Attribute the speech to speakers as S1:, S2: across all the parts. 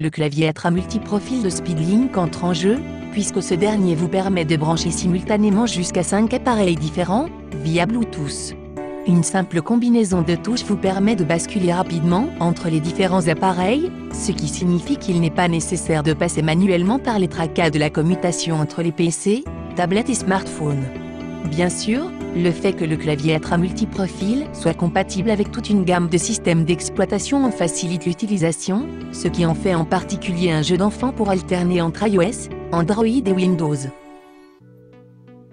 S1: Le clavier Atra multiprofil de Speedlink entre en jeu, puisque ce dernier vous permet de brancher simultanément jusqu'à 5 appareils différents, via Bluetooth. Une simple combinaison de touches vous permet de basculer rapidement entre les différents appareils, ce qui signifie qu'il n'est pas nécessaire de passer manuellement par les tracas de la commutation entre les PC, tablettes et smartphones. Bien sûr, le fait que le clavier Atra multiprofil soit compatible avec toute une gamme de systèmes d'exploitation en facilite l'utilisation, ce qui en fait en particulier un jeu d'enfant pour alterner entre iOS, Android et Windows.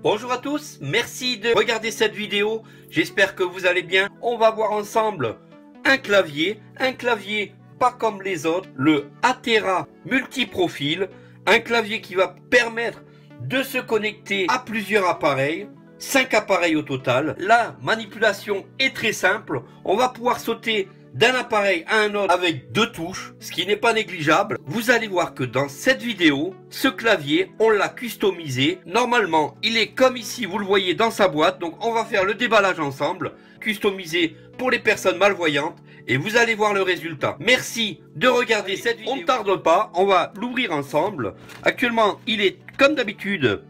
S2: Bonjour à tous, merci de regarder cette vidéo, j'espère que vous allez bien. On va voir ensemble un clavier, un clavier pas comme les autres, le Atera multiprofil, un clavier qui va permettre de se connecter à plusieurs appareils 5 appareils au total. La manipulation est très simple. On va pouvoir sauter d'un appareil à un autre avec deux touches, ce qui n'est pas négligeable. Vous allez voir que dans cette vidéo, ce clavier, on l'a customisé. Normalement, il est comme ici, vous le voyez dans sa boîte. Donc on va faire le déballage ensemble, customisé pour les personnes malvoyantes. Et vous allez voir le résultat. Merci de regarder cette vidéo. On ne tarde pas, on va l'ouvrir ensemble. Actuellement, il est comme d'habitude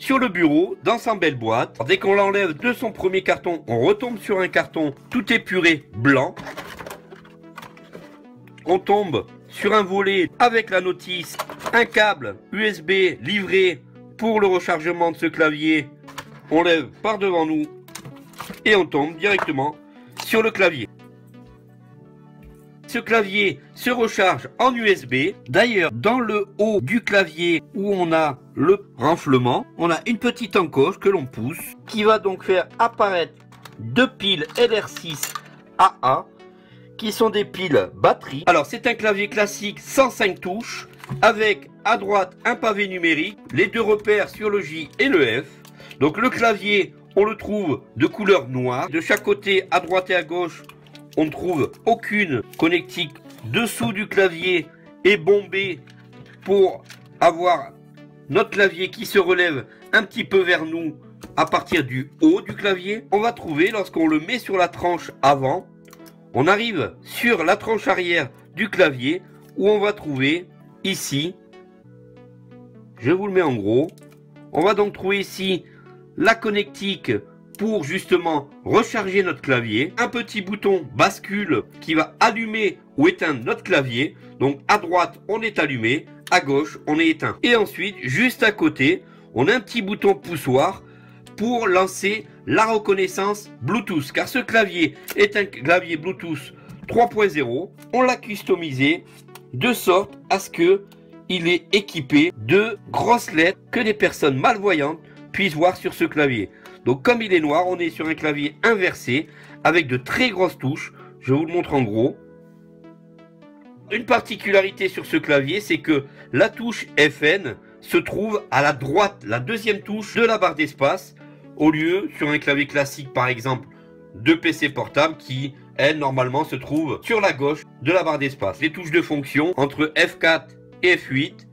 S2: sur le bureau, dans sa belle boîte. Dès qu'on l'enlève de son premier carton, on retombe sur un carton tout épuré blanc. On tombe sur un volet avec la notice, un câble USB livré pour le rechargement de ce clavier. On lève par devant nous et on tombe directement sur le clavier. Ce clavier se recharge en USB. D'ailleurs, dans le haut du clavier où on a le renflement, on a une petite encoche que l'on pousse qui va donc faire apparaître deux piles LR6 AA qui sont des piles batterie. Alors, c'est un clavier classique 105 touches avec à droite un pavé numérique, les deux repères sur le J et le F. Donc le clavier, on le trouve de couleur noire. De chaque côté, à droite et à gauche, on ne trouve aucune connectique dessous du clavier et bombée pour avoir notre clavier qui se relève un petit peu vers nous à partir du haut du clavier. On va trouver lorsqu'on le met sur la tranche avant, on arrive sur la tranche arrière du clavier où on va trouver ici, je vous le mets en gros, on va donc trouver ici la connectique pour justement recharger notre clavier. Un petit bouton bascule qui va allumer ou éteindre notre clavier. Donc à droite, on est allumé, à gauche, on est éteint. Et ensuite, juste à côté, on a un petit bouton poussoir pour lancer la reconnaissance Bluetooth. Car ce clavier est un clavier Bluetooth 3.0. On l'a customisé de sorte à ce que il est équipé de grosses lettres que les personnes malvoyantes puissent voir sur ce clavier. Donc comme il est noir, on est sur un clavier inversé avec de très grosses touches. Je vous le montre en gros. Une particularité sur ce clavier, c'est que la touche FN se trouve à la droite, la deuxième touche de la barre d'espace, au lieu sur un clavier classique par exemple de PC portable qui, elle, normalement se trouve sur la gauche de la barre d'espace. Les touches de fonction entre F4 et F8,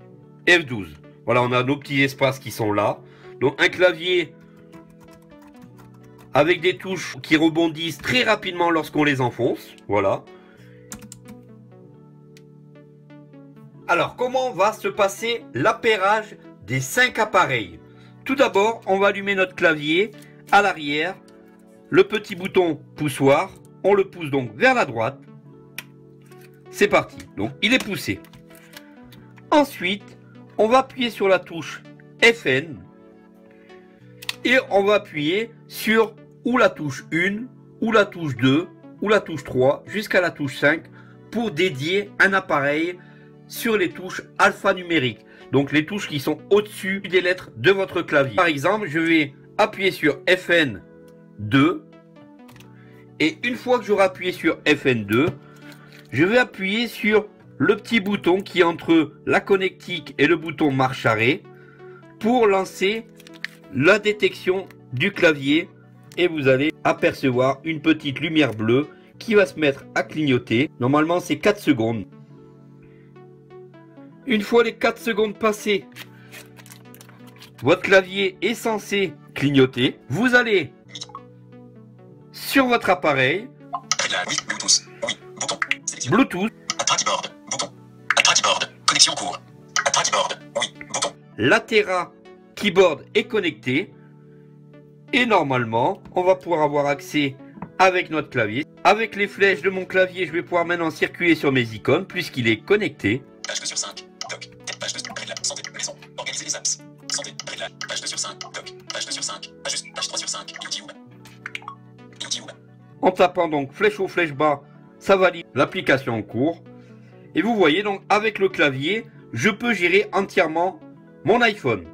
S2: F12. Voilà, on a nos petits espaces qui sont là. Donc un clavier avec des touches qui rebondissent très rapidement lorsqu'on les enfonce. Voilà. Alors, comment va se passer l'appairage des cinq appareils? Tout d'abord, on va allumer notre clavier à l'arrière. Le petit bouton poussoir, on le pousse donc vers la droite. C'est parti. Donc, il est poussé. Ensuite, on va appuyer sur la touche FN et on va appuyer sur ou la touche 1, ou la touche 2, ou la touche 3, jusqu'à la touche 5 pour dédier un appareil sur les touches alphanumériques. Donc les touches qui sont au-dessus des lettres de votre clavier. Par exemple, je vais appuyer sur FN2. Et une fois que j'aurai appuyé sur FN2, je vais appuyer sur le petit bouton qui est entre la connectique et le bouton marche arrêt pour lancer la détection du clavier et vous allez apercevoir une petite lumière bleue qui va se mettre à clignoter. Normalement, c'est 4 secondes. Une fois les 4 secondes passées, votre clavier est censé clignoter. Vous allez sur votre appareil, Bluetooth,
S3: en cours. Oui. Bouton.
S2: Latera Keyboard est connecté. Et normalement, on va pouvoir avoir accès avec notre clavier. Avec les flèches de mon clavier, je vais pouvoir maintenant circuler sur mes icônes puisqu'il est connecté.
S3: Page 2 sur 5. Doc. Page 2. Réglage. Santé. Maison. Organiser les apps. Santé. Réglage. Page 2 sur 5. Doc. Page 2 sur 5. Page, page 3 sur 5. YouTube. YouTube.
S2: En tapant donc flèche haut, flèche bas, ça valide l'application en cours. Et vous voyez donc avec le clavier, je peux gérer entièrement mon iPhone.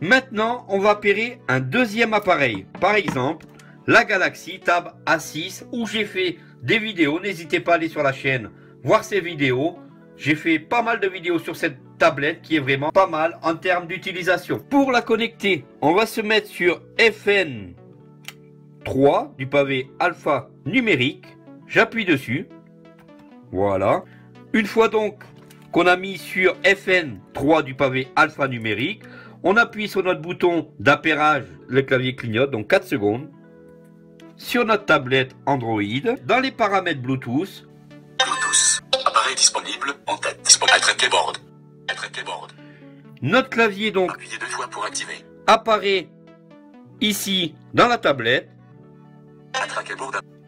S2: Maintenant, on va apairer un deuxième appareil. Par exemple, la Galaxy Tab A6 où j'ai fait des vidéos. N'hésitez pas à aller sur la chaîne voir ces vidéos. J'ai fait pas mal de vidéos sur cette tablette qui est vraiment pas mal en termes d'utilisation. Pour la connecter, on va se mettre sur FN 3 du pavé alpha numérique. J'appuie dessus. Voilà. Une fois donc qu'on a mis sur FN3 du pavé alpha numérique, on appuie sur notre bouton d'appairage, le clavier clignote, donc 4 secondes. Sur notre tablette Android, dans les paramètres Bluetooth,
S3: Bluetooth. Appareil disponible. En tête. Disponible. Keyboard.
S2: notre clavier donc
S3: Appuyez deux fois pour activer.
S2: apparaît ici dans la tablette.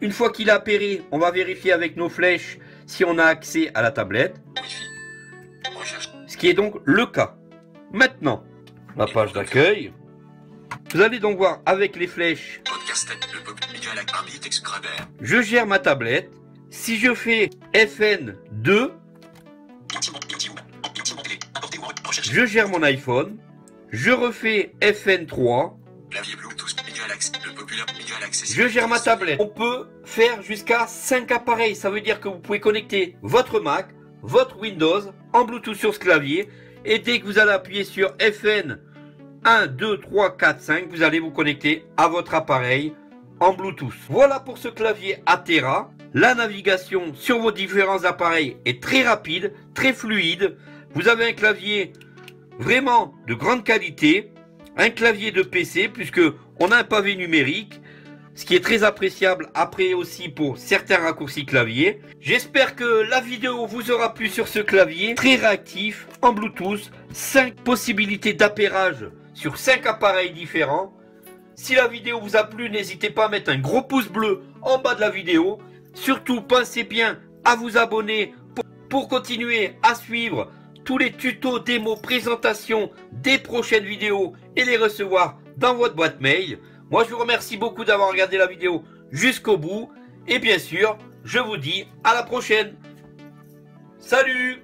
S2: Une fois qu'il a appairé, on va vérifier avec nos flèches si on a accès à la tablette, ce qui est donc le cas. Maintenant, la page d'accueil. Vous allez donc voir avec les flèches. Je gère ma tablette. Si je fais FN2,
S3: YouTube. YouTube. YouTube anglais. Importer ou re- rechercher.
S2: je gère mon iPhone. Je refais FN3,
S3: Clavier Bluetooth. Miguel Axe. Le populaire. Miguel Axe.
S2: je gère ma tablette. On peut faire jusqu'à 5 appareils. Ça veut dire que vous pouvez connecter votre Mac, votre Windows en Bluetooth sur ce clavier. Et dès que vous allez appuyer sur FN 1, 2, 3, 4, 5, vous allez vous connecter à votre appareil en Bluetooth. Voilà pour ce clavier Atera. La navigation sur vos différents appareils est très rapide, très fluide. Vous avez un clavier vraiment de grande qualité, un clavier de PC puisque on a un pavé numérique, ce qui est très appréciable après aussi pour certains raccourcis clavier. J'espère que la vidéo vous aura plu sur ce clavier très réactif en Bluetooth, 5 possibilités d'appairage sur 5 appareils différents. Si la vidéo vous a plu, n'hésitez pas à mettre un gros pouce bleu en bas de la vidéo. Surtout, pensez bien à vous abonner pour, pour continuer à suivre tous les tutos, démos, présentations des prochaines vidéos et les recevoir dans votre boîte mail. Moi, je vous remercie beaucoup d'avoir regardé la vidéo jusqu'au bout. Et bien sûr, je vous dis à la prochaine. Salut